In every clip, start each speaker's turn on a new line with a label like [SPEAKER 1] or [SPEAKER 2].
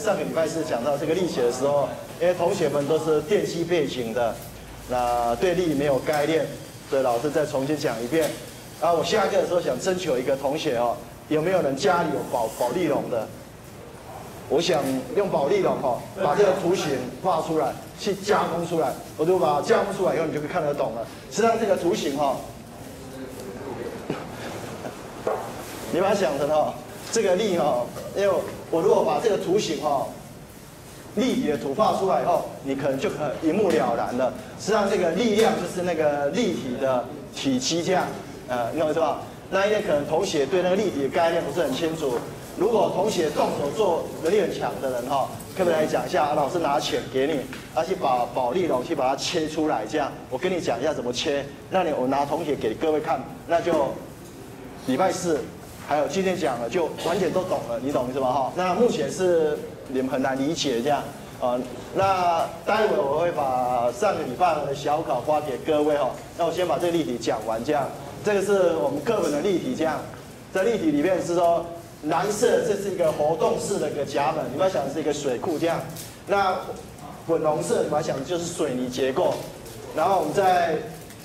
[SPEAKER 1] 上个礼拜是讲到这个力学的时候，因为同学们都是电机背景的，那对力没有概念，所以老师再重新讲一遍。啊，我下课的时候想征求一个同学哦，有没有人家里有保保利龙的？我想用保利龙哈，把这个图形画出来，去加工出来。我就把加工出来以后，你就可以看得懂了。实际上这个图形哈，你把它想成哈，这个力哈，因为我如果把这个图形哈，立体的图画出来以后，你可能就可一目了然了。实际上这个力量就是那个立体的体积这样。呃，你懂我意思吧？那一天可能同学对那个立体的概念不是很清楚。如果同学动手做能力很强的人哈，可不可以来讲一下？老师拿钱给你，而且把保利龙去把它切出来，这样我跟你讲一下怎么切。那你我拿同学给各位看，那就礼拜四还有今天讲了，就完全都懂了，你懂意思吗？哈，那目前是你们很难理解这样啊。那待会我会把上个礼拜的小考发给各位哈。那我先把这个例题讲完这样。这个是我们课本的例题，这样，在例题里面是说，蓝色这是一个活动式的一个甲本，你们要想是一个水库这样，那粉红色你们要想就是水泥结构，然后我们在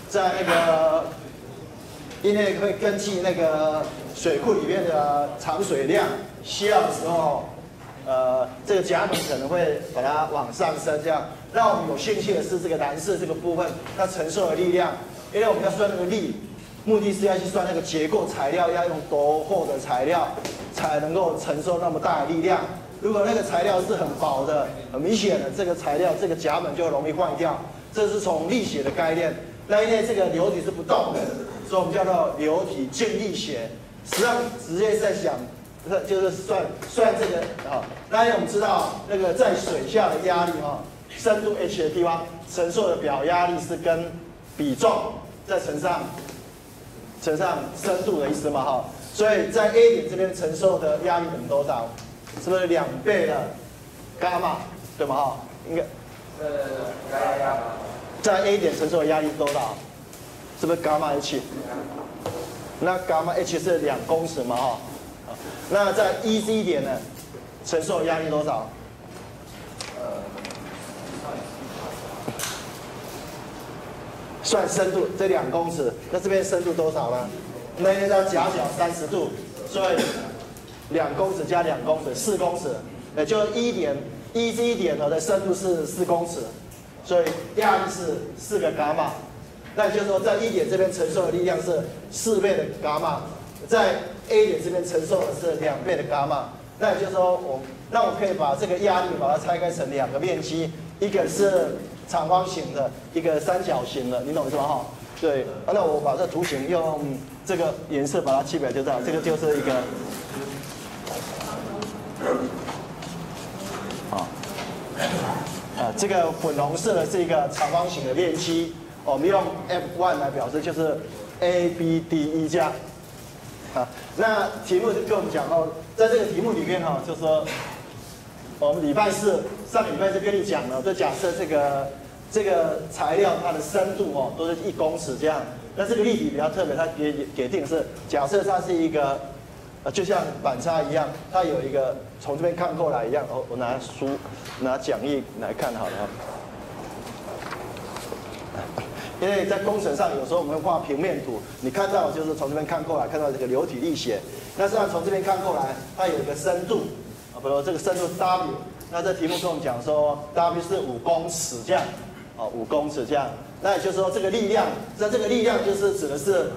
[SPEAKER 1] 在那个，因为会根据那个水库里面的藏水量需要的时候，呃，这个甲本可能会把它往上升这样，让我们有兴趣的是这个蓝色这个部分它承受的力量，因为我们要算那个力。目的是要去算那个结构材料要用多厚的材料才能够承受那么大的力量。如果那个材料是很薄的，很明显的，这个材料这个夹本就容易坏掉。这是从力学的概念。那因为这个流体是不动的，所以我们叫做流体静力学。实际上直接在想，就是算算这个啊。那因为我们知道那个在水下的压力哈，深度 h 的地方承受的表压力是跟比重再乘上。乘上深度的意思嘛，哈，所以在 A 点这边承受的压力等于多少？是不是两倍的伽马，对吗？哈，应该，呃，在 A 点承受的压力多少？是不是伽马 H？那伽马 H 是两公尺嘛，哈，那在 E C 点呢，承受压力多少？算深度，这两公尺，那这边深度多少呢？那边要夹角三十度，所以两公尺加两公尺，四公尺，也就一点一 Z 点头的深度是四公尺，所以压力是四个伽马。那也就是说，在一点这边承受的力量是四倍的伽马，在 A 点这边承受的是两倍的伽马。那也就是说，我那我可以把这个压力把它拆开成两个面积，一个是。长方形的一个三角形的，你懂是吧？哈，对。那我把这图形用这个颜色把它区别，就这样。这个就是一个，啊，啊，这个粉红色的是一个长方形的面积，我们用 F1 来表示，就是 A B D E 加。啊，那题目就跟我们讲哦，在这个题目里面哈，就说。我们礼拜四上礼拜就跟你讲了，就假设这个这个材料它的深度哦都是一公尺这样，那这个例题比较特别，它给给定是假设它是一个呃就像板擦一样，它有一个从这边看过来一样，哦我拿书拿讲义来看好了，因为在工程上有时候我们画平面图，你看到就是从这边看过来看到这个流体力学，那实际上从这边看过来它有一个深度。啊比如这个深度 W，那这题目跟我们讲说 W 是五公尺这样，哦，五公尺这样，那也就是说这个力量，那这个力量就是指的是，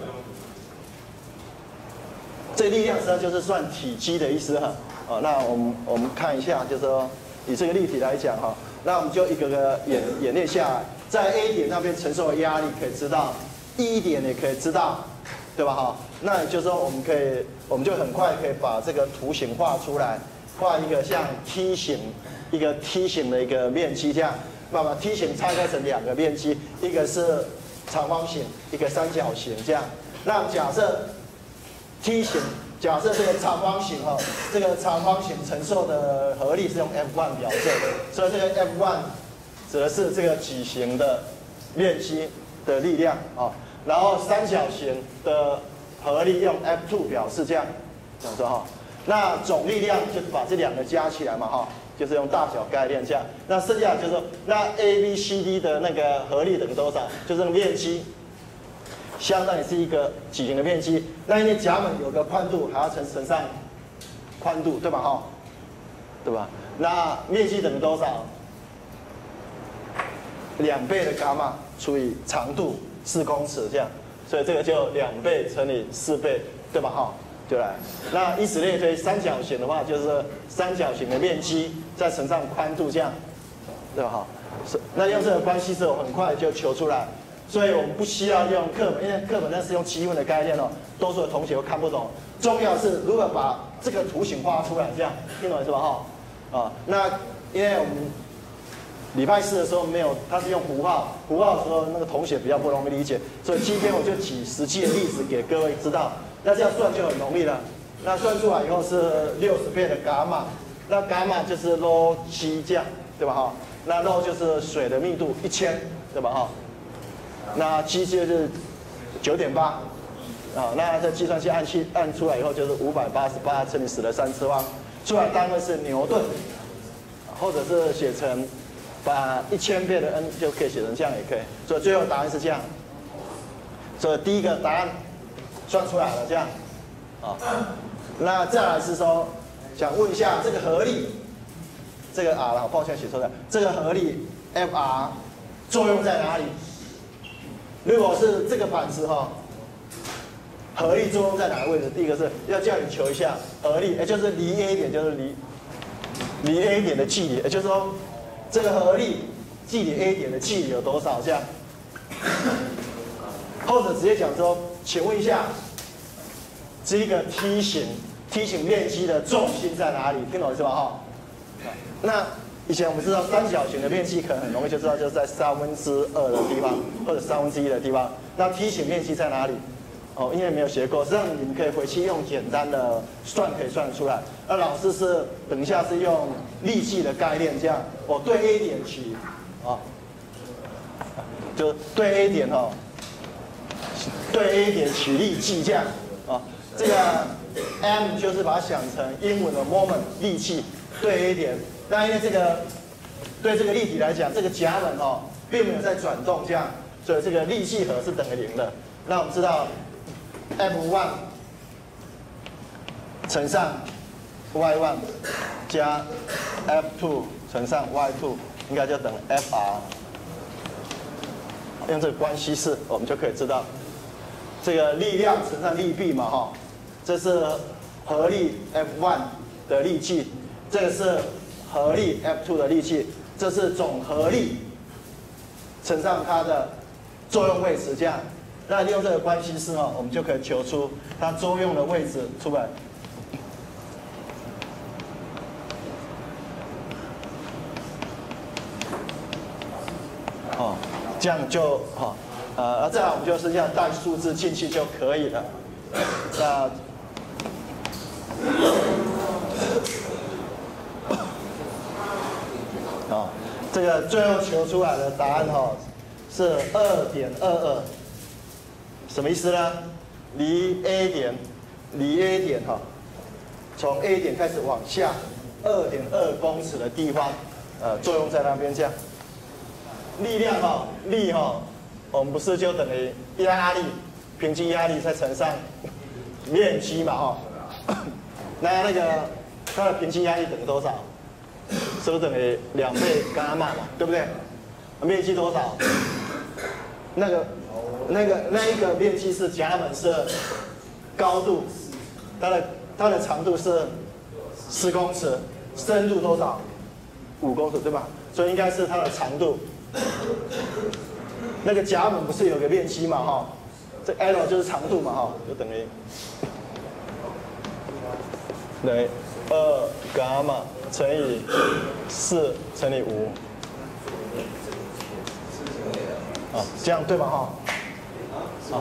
[SPEAKER 1] 这力量实际上就是算体积的意思哈，哦，那我们我们看一下，就是说以这个例题来讲哈，那我们就一个个演演练下来，在 A 点那边承受的压力可以知道，E 点也可以知道，对吧哈？那也就是说我们可以，我们就很快可以把这个图形画出来。画一个像梯形，一个梯形的一个面积这样，把把梯形拆开成两个面积，一个是长方形，一个三角形这样。那假设梯形，假设这个长方形哈，这个长方形承受的合力是用 F1 表示，所以这个 F1 指的是这个矩形的面积的力量啊。然后三角形的合力用 F2 表示这样，讲说哈。那总力量就是把这两个加起来嘛，哈，就是用大小概念这样。那剩下就是说，那 A、B、C、D 的那个合力等于多少？就是面积，相当于是一个矩形的面积。那因为甲板有个宽度，还要乘乘上宽度，对吧？哈，对吧？那面积等于多少？两倍的伽马除以长度四公尺这样，所以这个就两倍乘以四倍，对吧？哈，就来。那以此类推，三角形的话就是三角形的面积再乘上宽度这样，对吧？哈，是。那用这个关系式，我很快就求出来。所以我们不需要用课本，因为课本那是用积分的概念哦，多数的同学都看不懂。重要是如果把这个图形画出来，这样听懂是吧？哈，啊，那因为我们。礼拜四的时候没有，他是用符号，符号的时候那个同学比较不容易理解，所以今天我就举实际的例子给各位知道。那这样算就很容易了。那算出来以后是六十倍的伽马，那伽马就是 log 七这样，对吧哈？那 log 就是水的密度一千，对吧哈？那机就是九点八，啊，那这计算器按去按出来以后就是五百八十八乘以十的三次方，出来单位是牛顿，或者是写成。把一千倍的 n 就可以写成这样也可以，所以最后答案是这样。所以第一个答案算出来了，这样，啊，那再来是说，想问一下这个合力，这个 r 了，抱歉写错了，这个合力 Fr 作用在哪里？如果是这个板子哈，合力作用在哪个位置？第一个是要叫你求一下合力，也就是离 A 点就是离离 A 点的距离，也就是说。这个合力距离 A 点的距离有多少？这样，或者直接讲说，请问一下，这个梯形梯形面积的重心在哪里？听懂是吧？哈，那以前我们知道三角形的面积可能很容易就知道，就是在三分之二的地方或者三分之一的地方。那梯形面积在哪里？哦，因为没有学过，实际上你们可以回去用简单的算可以算得出来。那老师是等一下是用力计的概念，这样我对 A 点取，啊，就对 A 点哈，对 A 点取力计这样，啊，这个 M 就是把它想成英文的 moment 力气对 A 点。那因为这个对这个立体来讲，这个夹门哦并没有在转动，这样，所以这个力气和是等于零的。那我们知道。F one 乘上 Y one 加 F two 乘上 Y two 应该就等于 Fr。用这个关系式，我们就可以知道这个力量乘上力臂嘛，哈，这是合力 F one 的力气，这个是合力 F two 的力气，这是总合力乘上它的作用位置，这样。那利用这个关系式哦，我们就可以求出它作用的位置出来。哦，这样就哈，呃，这样我们就是这样带数字进去就可以了。那，哦，这个最后求出来的答案哈是二点二二。什么意思呢？离 A 点，离 A 点哈，从 A 点开始往下二点二公尺的地方，呃，作用在那边这样。力量哈，力哈，我们不是就等于压力，平均压力再乘上面积嘛哈。那那个它的平均压力等于多少？是不是等于两倍伽马嘛？对不对？面积多少？那个。那个那一个面积是甲本是高度，它的它的长度是十公尺，深度多少？五公尺对吧？所以应该是它的长度。那个甲本不是有个面积嘛哈？这 L 就是长度嘛哈？就等于等于二伽马乘以四乘以五。啊，这样对吗哈？啊，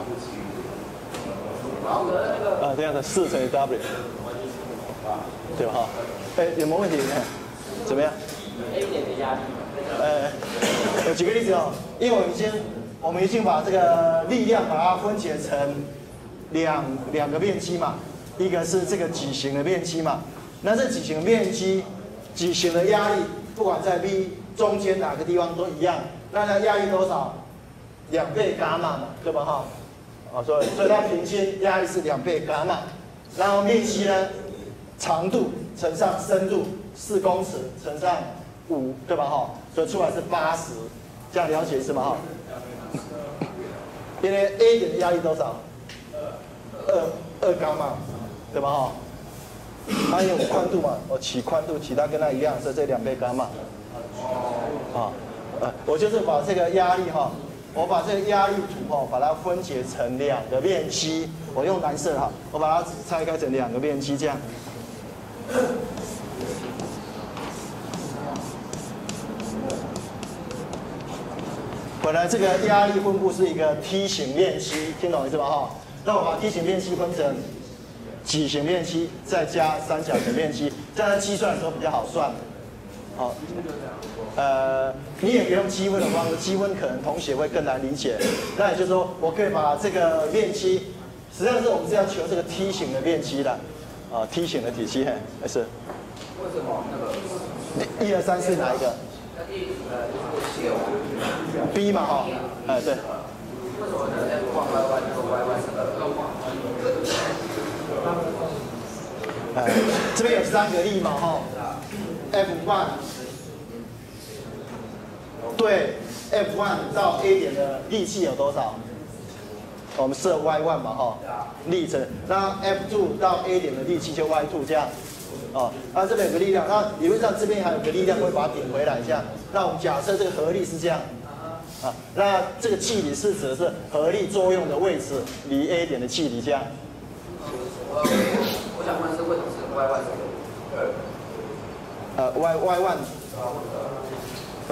[SPEAKER 1] 啊，这样的四乘以 W，对吧？哈，哎，有没有问题？怎么样？A 点的压力。呃，有几个例子哦，因为我已经，我们已经把这个力量把它分解成两两个面积嘛，一个是这个矩形的面积嘛。那这矩形的面积，矩形的压力，不管在 V 中间哪个地方都一样。那它压力多少？两倍伽马嘛，对吧？哈，啊，所以所以它平均压力是两倍伽马。然后面积呢，长度乘上深度四公尺乘上五，对吧？哈，所以出来是八十，这样了解是吗？哈。因为 A 点的压力多少？二二伽马，对吧？哈。它有宽度嘛？我起宽度起到跟它一样，是这两倍伽马。啊，呃，我就是把这个压力哈，我把这个压力图哈，把它分解成两个面积。我用蓝色哈，我把它拆开成两个面积这样。本来这个压力分布是一个梯形面积，听懂意思吧？哈，那我把梯形面积分成矩形面积，再加三角形面积，这样计算的时候比较好算。好，呃，你也可以用积分的方式，积分可能同学会更难理解。那也就是说，我可以把这个面积，实际上是我们是要求这个梯形的面积的，啊，梯形的体积，还是？为什么那个？一、二、三四哪一个？B 嘛哈，哎对。这边有三个力嘛哈，F one 对 F one 到 A 点的力气有多少？我们设 Y one 嘛哈，力程。那 F two 到 A 点的力气就 Y two 这样。哦，那这边有个力量，那理论上这边还有个力量会把它顶回来，这样。那我们假设这个合力是这样，啊，那这个气体是指的是合力作用的位置离 A 点的气体，这样。我想问是为什么是 Y one？呃，Y Y one，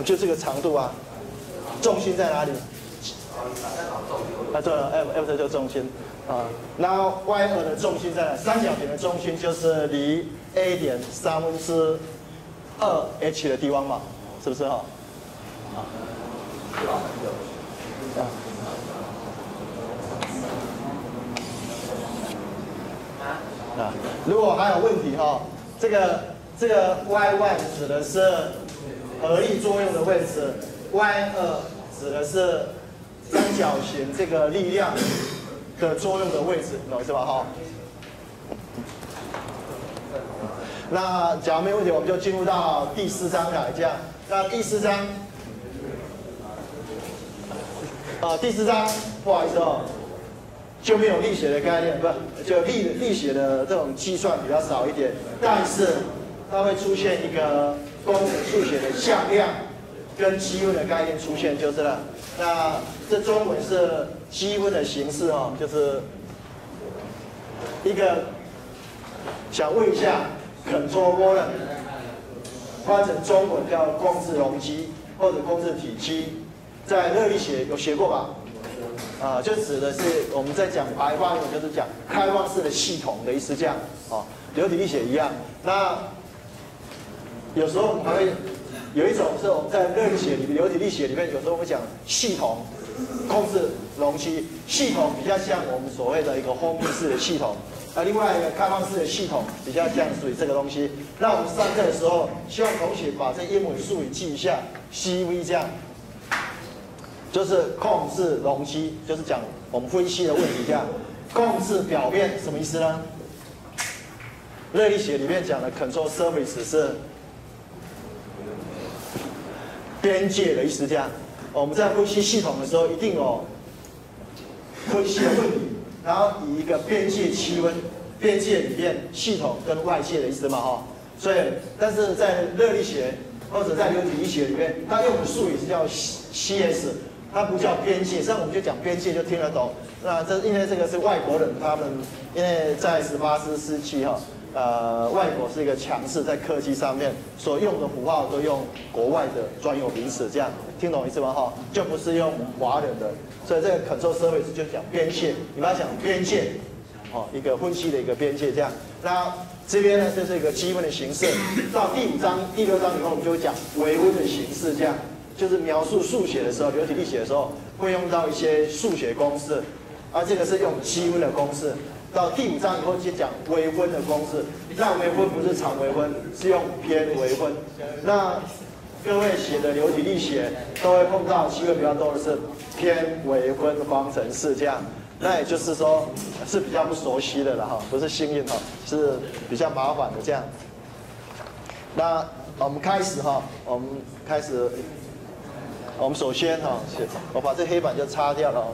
[SPEAKER 1] 就这个长度啊，重心在哪里？啊，对了，F F 就重心。啊，那 Y 二的重心在哪？三角形的重心就是离 A 点三分之二 h 的地方嘛，是不是哈？啊，啊，如果还有问题哈，这个这个 YY 指的是合力作用的位置，Y 二指的是三角形这个力量。的作用的位置，懂意思吧？哈。那假如没问题，我们就进入到第四章来这样。那第四章，啊，第四章，不好意思哦，就没有力学的概念，不，就力力学的这种计算比较少一点。但是它会出现一个工程数学的向量跟积分的概念出现，就是了。那这中文是积分的形式哦，就是一个想问一下，control volume，换成中文叫控制容积或者控制体积，在热力学有学过吧？啊，就指的是我们在讲白话用，就是讲开放式的系统的意思，这样哦，流体力学一样。那有时候我们还会。有一种是我们在热力学里面、流体力学里面，有时候我们讲系统控制容积，系统比较像我们所谓的一个封闭式的系统，啊，另外一个开放式的系统比较像属于这个东西。那我们上课的时候，希望同学把这英文术语记一下，CV 这样，就是控制容积，就是讲我们分析的问题这样。控制表面什么意思呢？热力学里面讲的 control surface 是。边界的意思，这样，我们在分析系统的时候，一定有分析的问题，然后以一个边界气温，边界里面系统跟外界的意思嘛，哈。所以，但是在热力学或者在流体力学里面，它用的术语是叫 CS，它不叫边界，上我们就讲边界就听得懂。那这因为这个是外国人，他们因为在十八世世纪哈。呃，外国是一个强势，在科技上面所用的符号都用国外的专有名词，这样听懂意思吗？哈，就不是用华人的，所以这个 control surface 就讲边界，你不要讲边界，哦，一个分析的一个边界，这样。那这边呢，就是一个基本的形式。到第五章、第六章以后，我们就会讲微温的形式，这样就是描述数学的时候，流体力学的时候会用到一些数学公式，而这个是用积分的公式。到第五章以后去讲微分的公式。那微分不是常微分，是用偏微分。那各位写的流体力学都会碰到机会比较多的是偏微分方程式这样。那也就是说是比较不熟悉的了哈，不是幸运哈，是比较麻烦的这样。那我们开始哈，我们开始，我们首先哈，我把这黑板就擦掉了。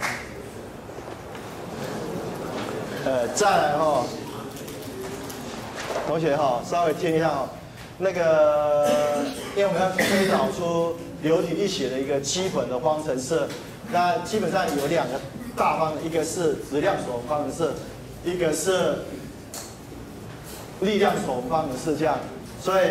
[SPEAKER 1] 呃，再来哈，同学哈，稍微听一下哈，那个，因为我们要推导出流体力学的一个基本的方程式，那基本上有两个大方的，一个是质量守恒方程式，一个是力量守恒方程式这样，所以，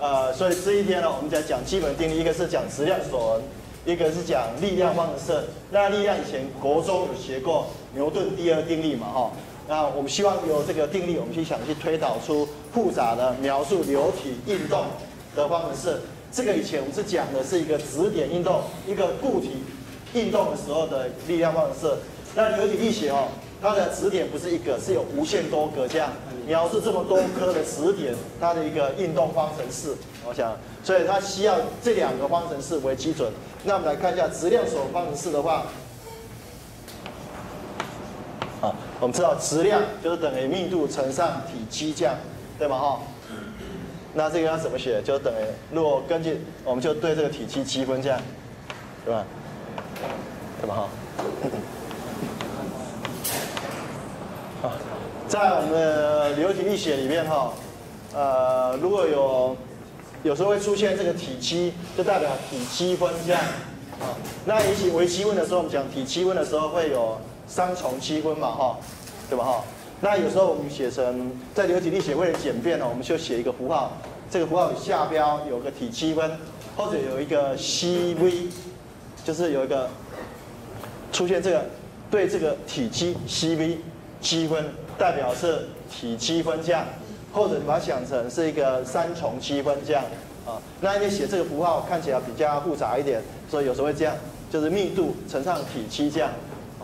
[SPEAKER 1] 呃，所以这一天呢，我们在讲基本定律，一个是讲质量守恒，一个是讲力量方程式。那力量以前国中有学过。牛顿第二定律嘛，哈，那我们希望由这个定律，我们去想去推导出复杂的描述流体运动的方程式。这个以前我们是讲的是一个质点运动，一个固体运动的时候的力量方程式。那流体力学哦，它的质点不是一个，是有无限多个这样描述这么多颗的质点，它的一个运动方程式。我想，所以它需要这两个方程式为基准。那我们来看一下质量守方程式的话。啊，我们知道质量就是等于密度乘上体积这样，对吗？哈，那这个要怎么写？就等于如果根据，我们就对这个体积积分这样，对吧？对吧？哈。好，在我们的流体力学里面哈，呃，如果有有时候会出现这个体积，就代表体积分这样。啊，那引起微积分的时候，我们讲体积分的时候会有。三重积分嘛，哈，对吧，哈？那有时候我们写成在流体力学为了简便呢，我们就写一个符号，这个符号下标有个体积分，或者有一个 CV，就是有一个出现这个对这个体积 CV 积分代表是体积分这样，或者你把它想成是一个三重积分这样啊。那你写这个符号看起来比较复杂一点，所以有时候会这样，就是密度乘上体积这样。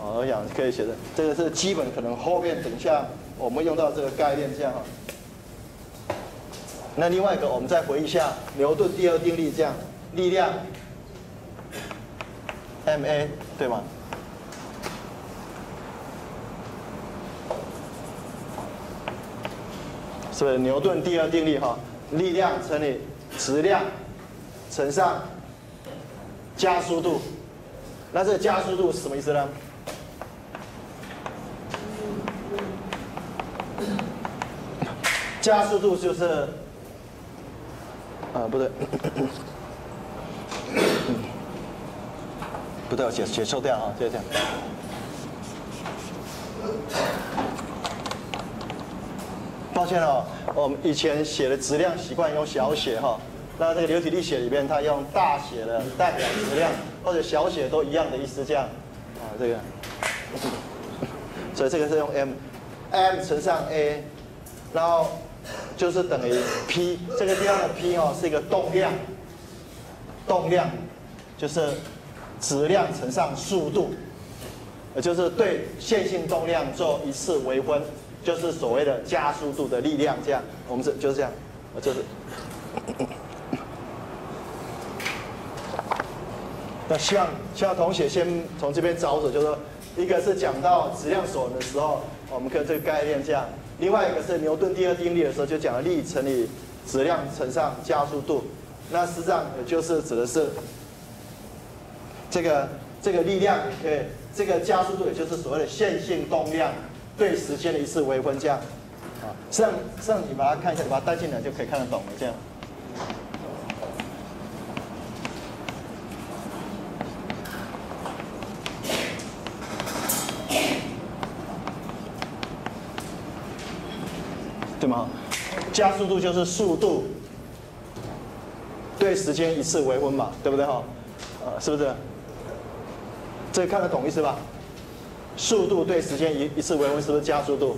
[SPEAKER 1] 哦我想可以写的，这个是基本，可能后面等一下我们用到这个概念这样哈。那另外一个，我们再回忆一下牛顿第二定律这样，力量 ma 对吗？是不是牛顿第二定律哈？力量乘以质量乘上加速度，那这个加速度是什么意思呢？加速度就是，啊，不对，不对，解解受掉啊，就这样。抱歉哦，我们以前写的质量习惯用小写哈，那这个流体力学里边它用大写的代表质量，或者小写都一样的意思，这样，啊，这个，所以这个是用 m，m 乘上 a，然后。就是等于 P 这个地方的 P 哦是一个动量，动量就是质量乘上速度，也就是对线性动量做一次微分，就是所谓的加速度的力量。这样，我们是就是这样，就是。那希望希望同学先从这边着手，就是说，一个是讲到质量守恒的时候，我们跟这个概念这样。另外一个是牛顿第二定律的时候，就讲了力乘以质量乘上加速度，那实际上也就是指的是这个这个力量，可以这个加速度也就是所谓的线性动量对时间的一次微分，这样啊，这样这样你把它看一下，把它带进来就可以看得懂了，这样。对吗？加速度就是速度对时间一次微分嘛，对不对哈？呃，是不是？这看得懂意思吧？速度对时间一一次微分是不是加速度？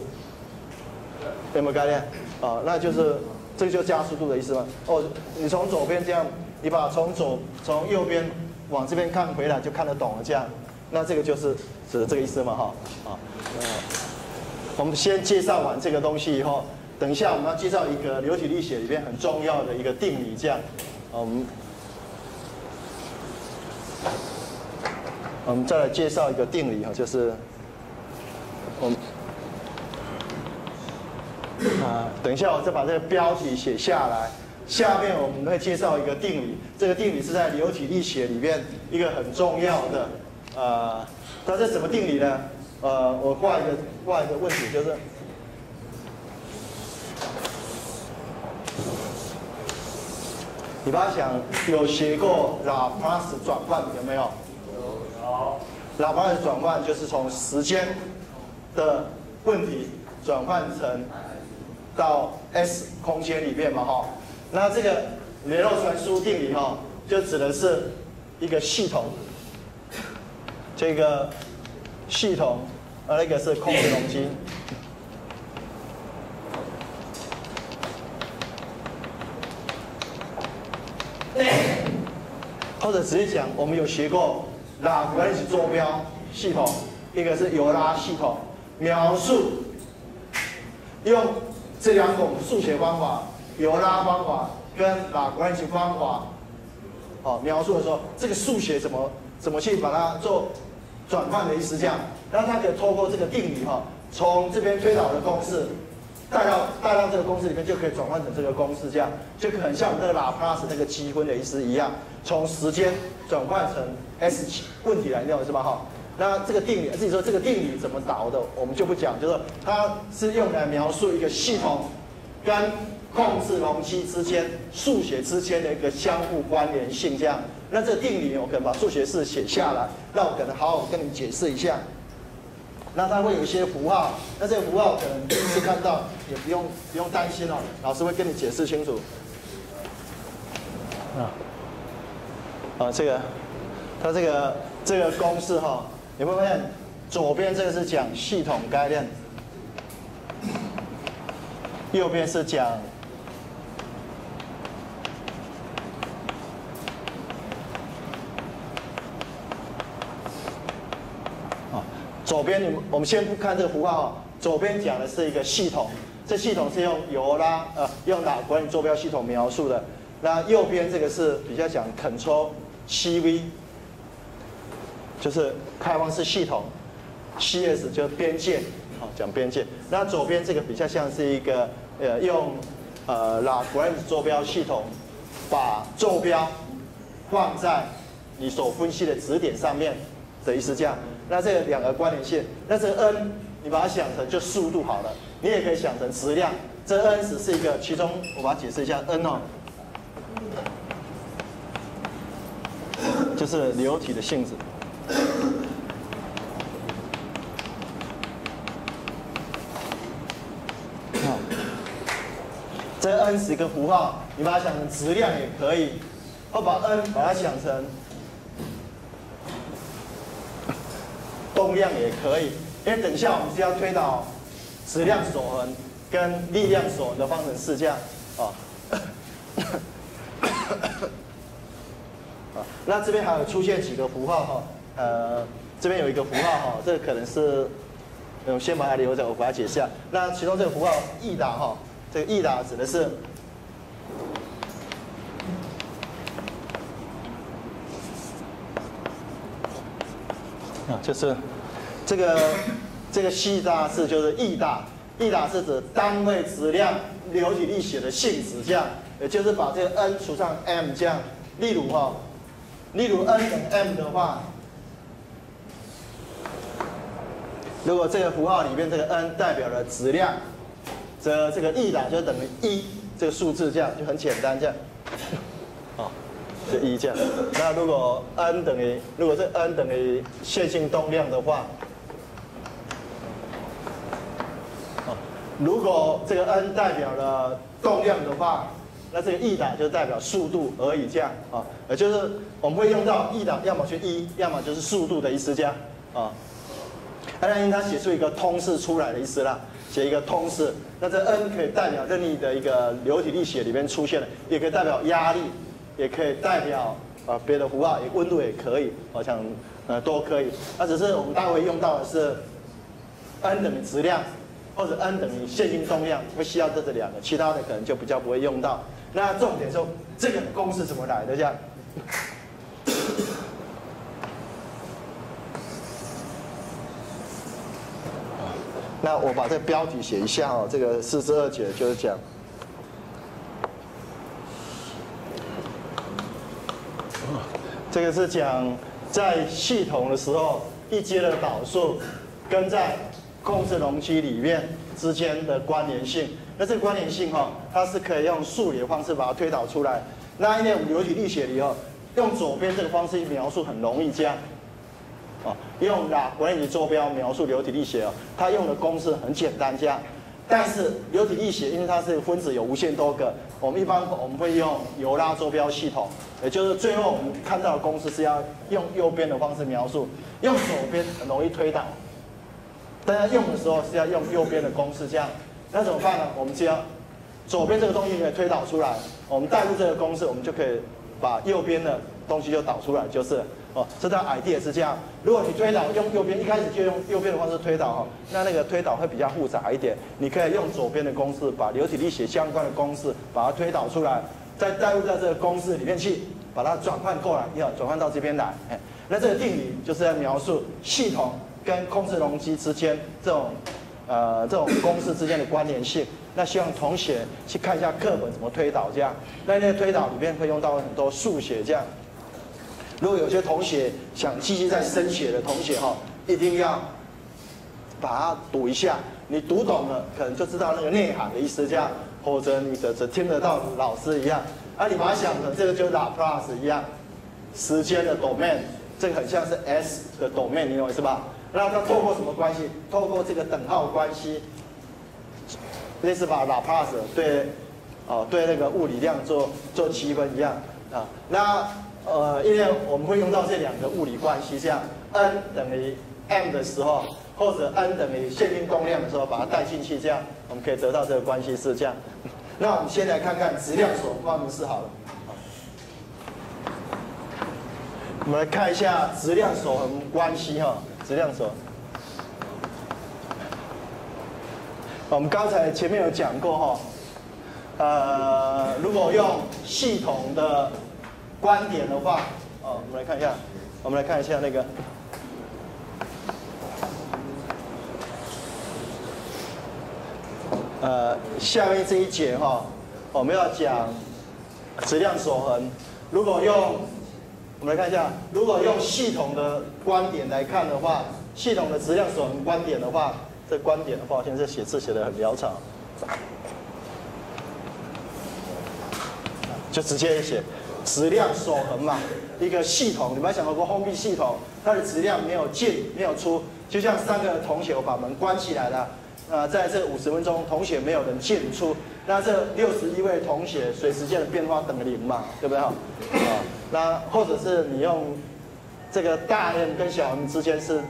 [SPEAKER 1] 有没有概念？啊，那就是这个就加速度的意思吗？哦，你从左边这样，你把从左从右边往这边看回来就看得懂了，这样，那这个就是指这个意思嘛哈？啊，我们先介绍完这个东西以后，等一下我们要介绍一个流体力学里面很重要的一个定理，这样，我们我们再来介绍一个定理哈，就是我们啊，等一下我再把这个标题写下来。下面我们会介绍一个定理，这个定理是在流体力学里面一个很重要的，呃，它是什么定理呢？呃，我画一个画一个问题，就是你把它想有学过拉普拉斯转换有没有？有。拉普拉斯转换就是从时间的问题转换成到 s 空间里面嘛，哈。那这个联络传输定理哈，就指的是一个系统，这个系统，而那个是控制容积，或者直接讲，我们有学过拉格朗日坐标系统，一个是尤拉系统，描述用这两种数学方法。尤拉方法跟拉格朗日方法，哦，描述的时候，这个数学怎么怎么去把它做转换的意思这样，然后它可以透过这个定理哈，从这边推导的公式带到带到这个公式里面，就可以转换成这个公式这样，就可能像那个拉普拉斯那个积分的意思一样，从时间转换成 s 问题来用是吧哈？那这个定理自己说这个定理怎么导的，我们就不讲，就是它是用来描述一个系统跟控制容器之间数学之间的一个相互关联性，这样，那这个定理我可能把数学式写下来，那我可能好好跟你解释一下。那它会有一些符号，那这个符号可能第一次看到也不用不用担心哦，老师会跟你解释清楚。啊，啊，这个，它这个这个公式哈，你会发现左边这个是讲系统概念，右边是讲。左边，你我们先不看这个符号。左边讲的是一个系统，这系统是用尤拉呃用拉管理坐标系统描述的。那右边这个是比较讲 Control CV，就是开放式系统，CS 就是边界，好讲边界。那左边这个比较像是一个呃用呃拉管理坐标系统把坐标放在你所分析的指点上面的意思这样。那这两个关联线，那这 n 你把它想成就速度好了，你也可以想成质量。这 n 只是一个其中，我把它解释一下，n 哦，就是流体的性质。这 n 是一个符号，你把它想成质量也可以，或把 n 把它想成。动量也可以，因为等一下我们是要推导质量守恒跟力量守恒的方程式，这样啊。啊，那这边还有出现几个符号哈，呃，这边有一个符号哈，这个可能是，我先把它留着，我把它解下。那其中这个符号 E 打哈，这个 E 打指的是，啊，就是。这个这个系大是就是 E 大，E 大是指单位质量流体力学的性质，这样，也就是把这个 n 除上 m 这样。例如哈，例如 n 等 m 的话，如果这个符号里面这个 n 代表了质量，则这个 E 大就等于一这个数字，这样就很简单，这样，好，就一这样。那如果 n 等于如果是 n 等于线性动量的话。如果这个 n 代表了动量的话，那这个 E 档就代表速度而已，这样啊，也就是我们会用到 E 档，要么就一，要么就是速度的意思，这样啊。当然，它写出一个通式出来的意思啦，写一个通式。那这 n 可以代表任意的一个流体力学里面出现的，也可以代表压力，也可以代表啊别的符号，也温度也可以，好像呃都可以。那只是我们待会用到的是 n 等于质量。或者 N 等于线性动量，会需要这这两个，其他的可能就比较不会用到。那重点说这个公式怎么来的？这样。那我把这标题写一下哦，这个四十二节就是讲，这个是讲在系统的时候一阶的导数跟在控制容积里面之间的关联性。那这个关联性哈，它是可以用数理的方式把它推导出来。那因为流体力学里哦，用左边这个方式描述很容易这样。哦，用拉管理坐标描述流体力学哦，它用的公式很简单这样，但是流体力学因为它是分子有无限多个，我们一般我们会用尤拉坐标系统，也就是最后我们看到的公式是要用右边的方式描述，用左边很容易推导，大家用的时候是要用右边的公式这样，那怎么办呢？我们只要左边这个东西可以推导出来，我们代入这个公式，我们就可以把右边的东西就导出来，就是。哦，这道 idea 是这样。如果你推导用右边，一开始就用右边的方式推导哈，那那个推导会比较复杂一点。你可以用左边的公式，把流体力学相关的公式把它推导出来，再代入在这个公式里面去，把它转换过来，要转换到这边来。哎，那这个定理就是在描述系统跟控制容积之间这种呃这种公式之间的关联性。那希望同学去看一下课本怎么推导这样。那那推导里面会用到很多数学这样。如果有些同学想继续在升学的同学哈，一定要把它读一下。你读懂了，可能就知道那个内涵的意思这样，或者你只只听得到老师一样。啊，你把它想成这个就是 Laplace 一样，时间的 domain，这个很像是 S 的 domain，你懂意思吧？那它透过什么关系？透过这个等号关系，类似把 Laplace 对哦对那个物理量做做区分一样啊。那呃，因为我们会用到这两个物理关系，这样 n 等于 m 的时候，或者 n 等于线性动量的时候，把它带进去，这样我们可以得到这个关系是这样。那我们先来看看质量守恒方程式好了。我们来看一下质量守恒关系哈，质量守。我们刚才前面有讲过哈，呃，如果用系统的观点的话，哦，我们来看一下，我们来看一下那个，呃，下面这一节哈，我们要讲质量守恒。如果用，我们来看一下，如果用系统的观点来看的话，系统的质量守恒观点的话，这观点的话，现在写字写的很潦草，就直接写。质量守恒嘛，一个系统，你们想到过封闭系统，它的质量没有进没有出，就像三个同学我把门关起来了，呃，在这五十分钟，同学没有人进出，那这六十一位同学随时间的变化等于零嘛，对不对哈？啊，那或者是你用这个大 M 跟小 m 之间是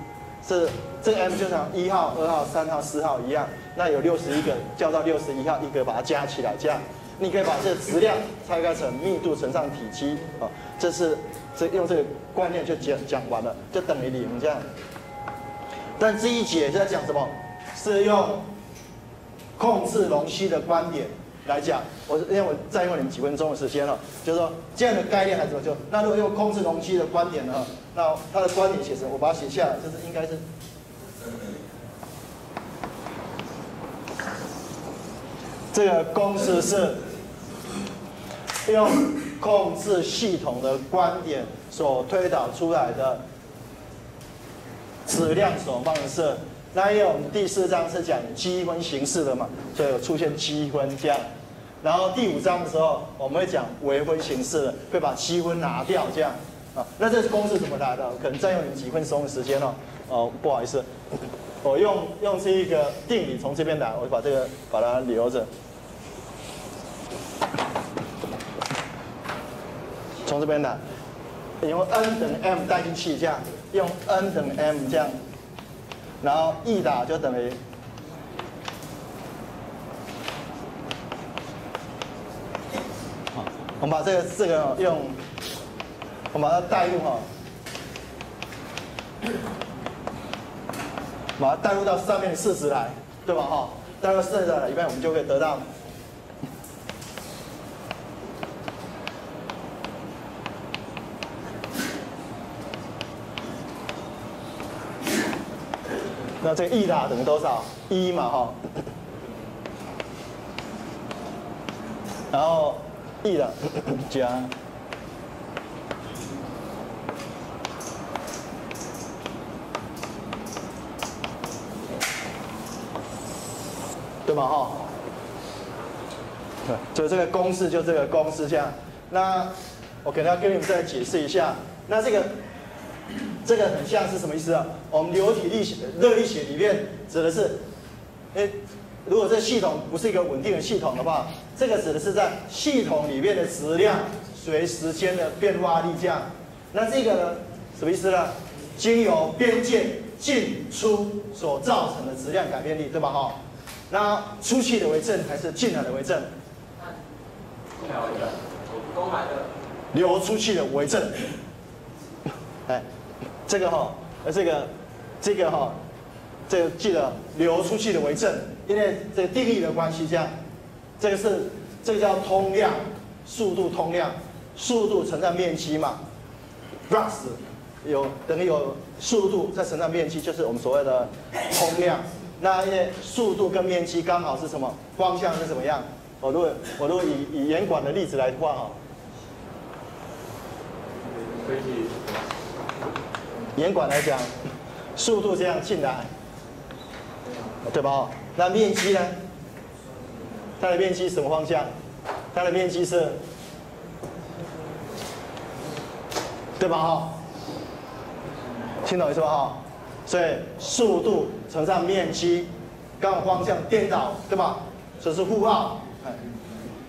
[SPEAKER 1] 是这个 M 就像一号、二号、三号、四号一样，那有六十一个，叫到六十一号一个把它加起来这样。你可以把这个质量拆开成密度乘上体积啊，这是这用这个观念就讲讲完了，就等于零这样。但这一节在讲什么？是用控制容积的观点来讲。我因为我占用你们几分钟的时间了，就是说这样的概念还怎么就？那如果用控制容积的观点呢？那它的观点写成，我把它写下来，就是应该是。这个公式是。用控制系统的观点所推导出来的质量守恒方程式。那因为我们第四章是讲积分形式的嘛，所以有出现积分这样。然后第五章的时候，我们会讲微分形式的，会把积分拿掉这样。啊，那这公式怎么来的？可能占用你几分钟的时间哦。哦，不好意思，我用用这一个定理从这边来，我把这个把它留着。从这边的，用 n 等于 m 带进去，这样用 n 等于 m 这样，然后 E 打就等于，好，我们把这个四个用，我们把它代入哈，把它代入到上面的式子来，对吧？哈，大概剩下的一般，我们就可以得到。那这个 E 塔等于多少？一嘛，哈。然后 E 的加。对吗？哈，对，所以这个公式就这个公式这样。那我可能要跟你们再解释一下。那这个这个很像是什么意思啊？我们流体力学、热力学里面指的是，哎，如果这系统不是一个稳定的系统的话，这个指的是在系统里面的质量随时间的变化力这样。那这个呢，什么意思呢？经由边界进出所造成的质量改变力，对吧？哈。那出去的为正还是进来的为正？流出去的为正。哎，这个哈，呃，这个，这个哈，这个记得流出去的为正，因为这个定义的关系，这样，这个是这个叫通量，速度通量，速度乘上面积嘛，flux 有等于有速度再乘上面积，就是我们所谓的通量。那因为速度跟面积刚好是什么方向是怎么样？我如果我如果以以严管的例子来画哈，严管来讲，速度这样进来，对吧？那面积呢？它的面积什么方向？它的面积是，对吧？哈，听懂意思吧？哈。所以速度乘上面积，刚好方向颠倒，对吧？这是负号。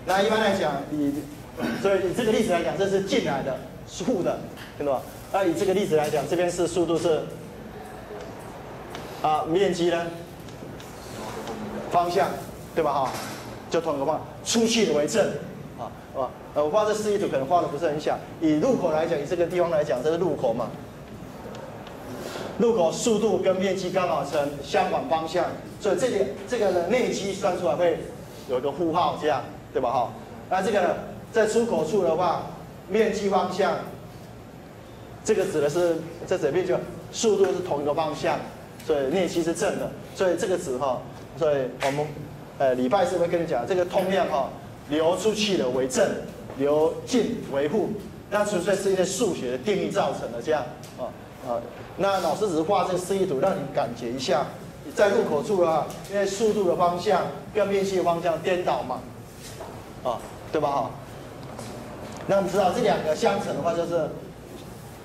[SPEAKER 1] 那一般来讲，你所以以这个例子来讲，这是进来的，是负的，听懂吗？那以这个例子来讲，这边是速度是啊，面积呢？方向，对吧？哈，就同一个方向，出去的为正，啊，啊，我画这示意图可能画的不是很小。以路口来讲，以这个地方来讲，这是路口嘛。路口速度跟面积刚好成相反方向，所以这里这个呢内积算出来会有一个负号，这样对吧？哈，那这个呢在出口处的话，面积方向，这个指的是在这边就速度是同一个方向，所以内积是正的，所以这个值哈，所以我们呃礼拜四会跟你讲这个通量哈，流出去的为正，流进为负，那纯粹是因为数学的定义造成的这样啊。啊，那老师只是画这示意图，让你感觉一下，在入口处的话，因为速度的方向跟面积的方向颠倒嘛，啊，对吧？哈，那我们知道这两个相乘的话，就是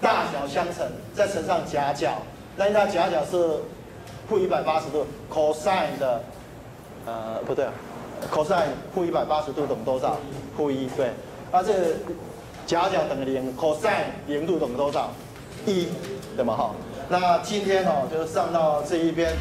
[SPEAKER 1] 大小相乘，再乘上夹角，那它夹角是负一百八十度，cosine 的，呃，不对，cosine 负一百八十度等于多少？负一，对，那这夹角等于零，cosine 零度等于多少？一。对吗？哈，那今天哦，就上到这一边。